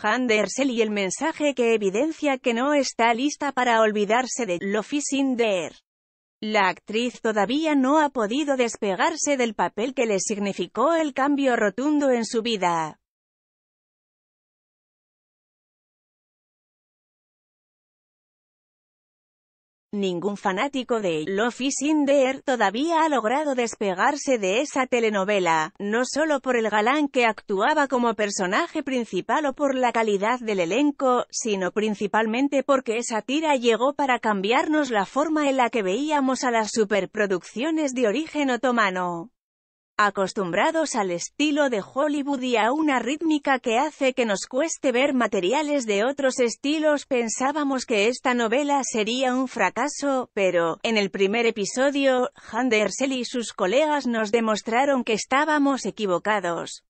Handersel y el mensaje que evidencia que no está lista para olvidarse de Lofi Cinder. La actriz todavía no ha podido despegarse del papel que le significó el cambio rotundo en su vida. Ningún fanático de Love is in todavía ha logrado despegarse de esa telenovela, no solo por el galán que actuaba como personaje principal o por la calidad del elenco, sino principalmente porque esa tira llegó para cambiarnos la forma en la que veíamos a las superproducciones de origen otomano acostumbrados al estilo de Hollywood y a una rítmica que hace que nos cueste ver materiales de otros estilos pensábamos que esta novela sería un fracaso, pero, en el primer episodio, Handersel y sus colegas nos demostraron que estábamos equivocados.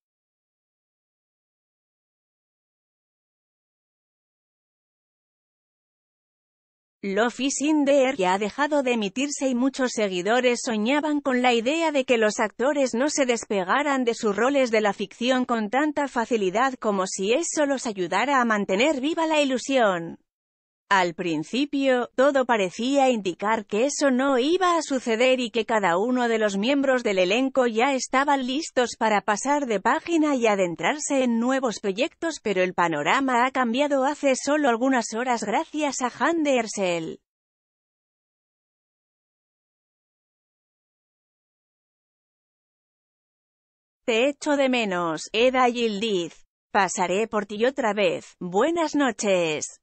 Love is in ya ha dejado de emitirse y muchos seguidores soñaban con la idea de que los actores no se despegaran de sus roles de la ficción con tanta facilidad como si eso los ayudara a mantener viva la ilusión. Al principio, todo parecía indicar que eso no iba a suceder y que cada uno de los miembros del elenco ya estaban listos para pasar de página y adentrarse en nuevos proyectos pero el panorama ha cambiado hace solo algunas horas gracias a Han Ersel. Te echo de menos, Eda Yildiz. Pasaré por ti otra vez. Buenas noches.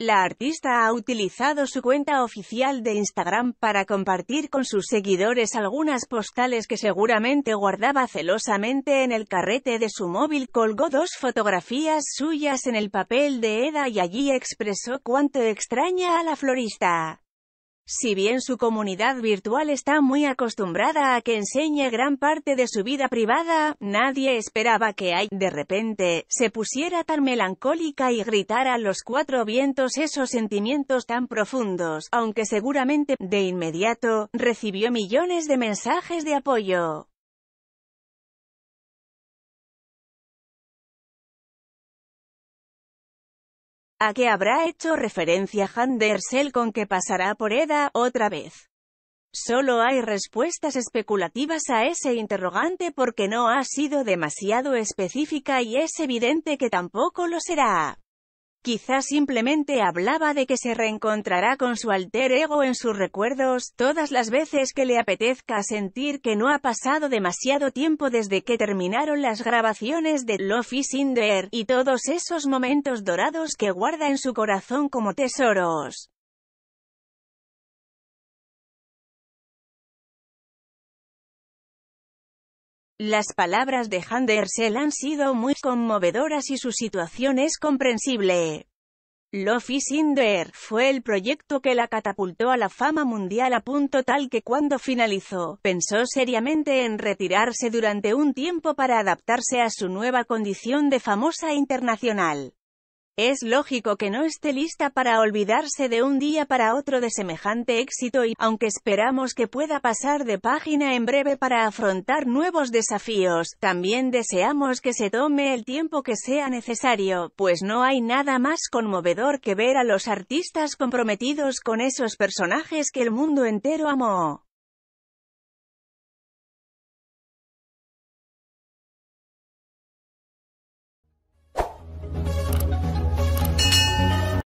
La artista ha utilizado su cuenta oficial de Instagram para compartir con sus seguidores algunas postales que seguramente guardaba celosamente en el carrete de su móvil. Colgó dos fotografías suyas en el papel de Eda y allí expresó cuánto extraña a la florista. Si bien su comunidad virtual está muy acostumbrada a que enseñe gran parte de su vida privada, nadie esperaba que ay, de repente, se pusiera tan melancólica y gritara a los cuatro vientos esos sentimientos tan profundos, aunque seguramente, de inmediato, recibió millones de mensajes de apoyo. ¿A qué habrá hecho referencia Handersel con que pasará por EDA otra vez? Solo hay respuestas especulativas a ese interrogante porque no ha sido demasiado específica y es evidente que tampoco lo será. Quizás simplemente hablaba de que se reencontrará con su alter ego en sus recuerdos, todas las veces que le apetezca sentir que no ha pasado demasiado tiempo desde que terminaron las grabaciones de Love is in y todos esos momentos dorados que guarda en su corazón como tesoros. Las palabras de Handersel han sido muy conmovedoras y su situación es comprensible. Love is in fue el proyecto que la catapultó a la fama mundial a punto tal que cuando finalizó, pensó seriamente en retirarse durante un tiempo para adaptarse a su nueva condición de famosa internacional. Es lógico que no esté lista para olvidarse de un día para otro de semejante éxito y, aunque esperamos que pueda pasar de página en breve para afrontar nuevos desafíos, también deseamos que se tome el tiempo que sea necesario, pues no hay nada más conmovedor que ver a los artistas comprometidos con esos personajes que el mundo entero amó.